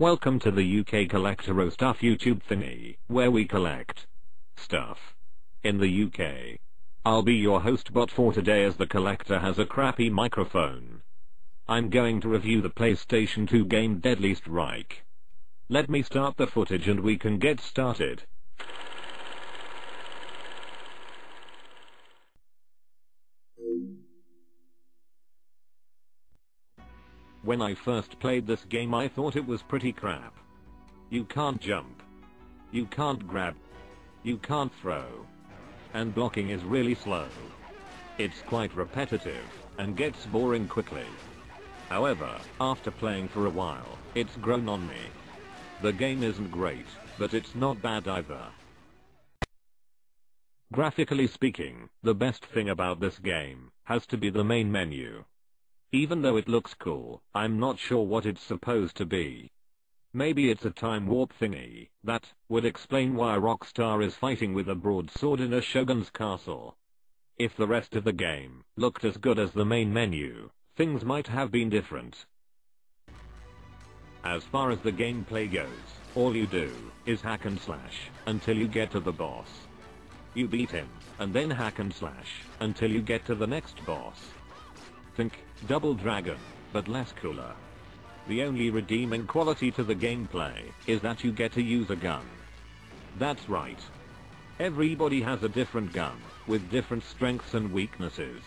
Welcome to the UK Collector Stuff YouTube thingy, where we collect stuff in the UK. I'll be your host bot for today as the collector has a crappy microphone. I'm going to review the PlayStation 2 game Deadly Strike. Let me start the footage and we can get started. When I first played this game I thought it was pretty crap. You can't jump. You can't grab. You can't throw. And blocking is really slow. It's quite repetitive, and gets boring quickly. However, after playing for a while, it's grown on me. The game isn't great, but it's not bad either. Graphically speaking, the best thing about this game has to be the main menu. Even though it looks cool, I'm not sure what it's supposed to be. Maybe it's a time warp thingy, that would explain why Rockstar is fighting with a broadsword in a shogun's castle. If the rest of the game looked as good as the main menu, things might have been different. As far as the gameplay goes, all you do is hack and slash until you get to the boss. You beat him, and then hack and slash until you get to the next boss. Think Double Dragon, but less cooler. The only redeeming quality to the gameplay is that you get to use a gun. That's right. Everybody has a different gun, with different strengths and weaknesses.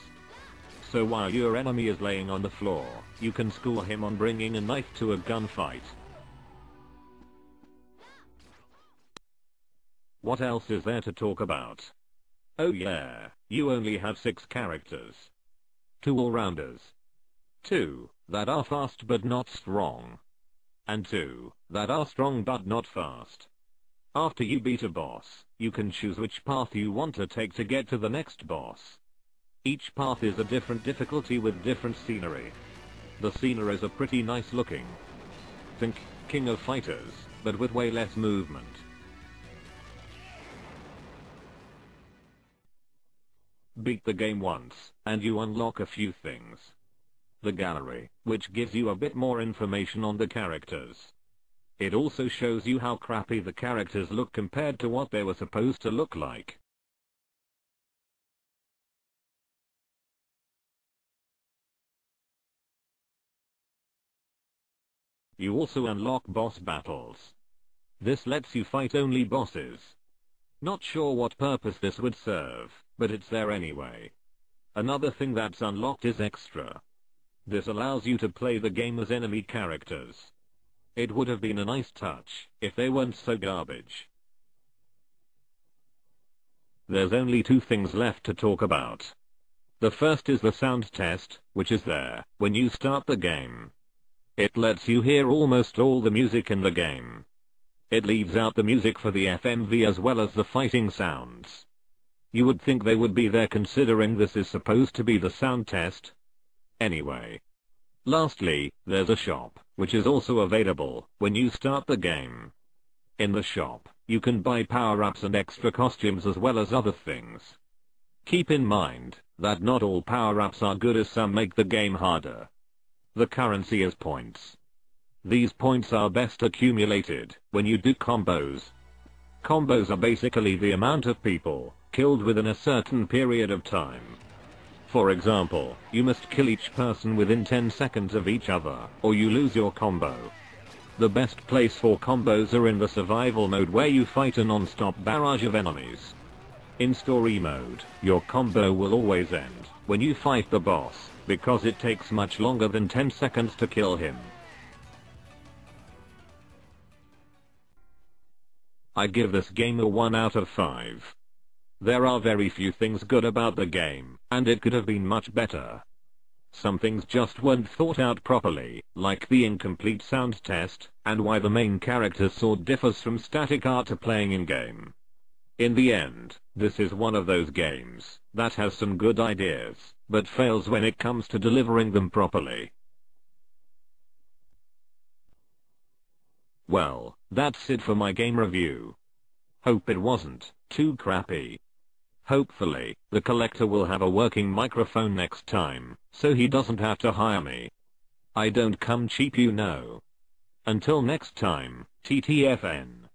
So while your enemy is laying on the floor, you can school him on bringing a knife to a gunfight. What else is there to talk about? Oh yeah, you only have 6 characters. 2 all-rounders. 2 that are fast but not strong. And 2 that are strong but not fast. After you beat a boss, you can choose which path you want to take to get to the next boss. Each path is a different difficulty with different scenery. The sceneries are pretty nice looking. Think King of Fighters, but with way less movement. Beat the game once, and you unlock a few things. The gallery, which gives you a bit more information on the characters. It also shows you how crappy the characters look compared to what they were supposed to look like. You also unlock boss battles. This lets you fight only bosses. Not sure what purpose this would serve, but it's there anyway. Another thing that's unlocked is extra. This allows you to play the game as enemy characters. It would have been a nice touch if they weren't so garbage. There's only two things left to talk about. The first is the sound test, which is there when you start the game. It lets you hear almost all the music in the game. It leaves out the music for the FMV as well as the fighting sounds. You would think they would be there considering this is supposed to be the sound test. Anyway. Lastly, there's a shop, which is also available when you start the game. In the shop, you can buy power-ups and extra costumes as well as other things. Keep in mind that not all power-ups are good as some make the game harder. The currency is points. These points are best accumulated when you do combos. Combos are basically the amount of people killed within a certain period of time. For example, you must kill each person within 10 seconds of each other, or you lose your combo. The best place for combos are in the survival mode where you fight a non-stop barrage of enemies. In story mode, your combo will always end when you fight the boss, because it takes much longer than 10 seconds to kill him. I give this game a 1 out of 5. There are very few things good about the game, and it could have been much better. Some things just weren't thought out properly, like the incomplete sound test, and why the main character's sword differs from static art to playing in-game. In the end, this is one of those games that has some good ideas, but fails when it comes to delivering them properly. Well, that's it for my game review. Hope it wasn't too crappy. Hopefully, the collector will have a working microphone next time, so he doesn't have to hire me. I don't come cheap you know. Until next time, TTFN.